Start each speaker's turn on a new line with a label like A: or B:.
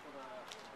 A: for the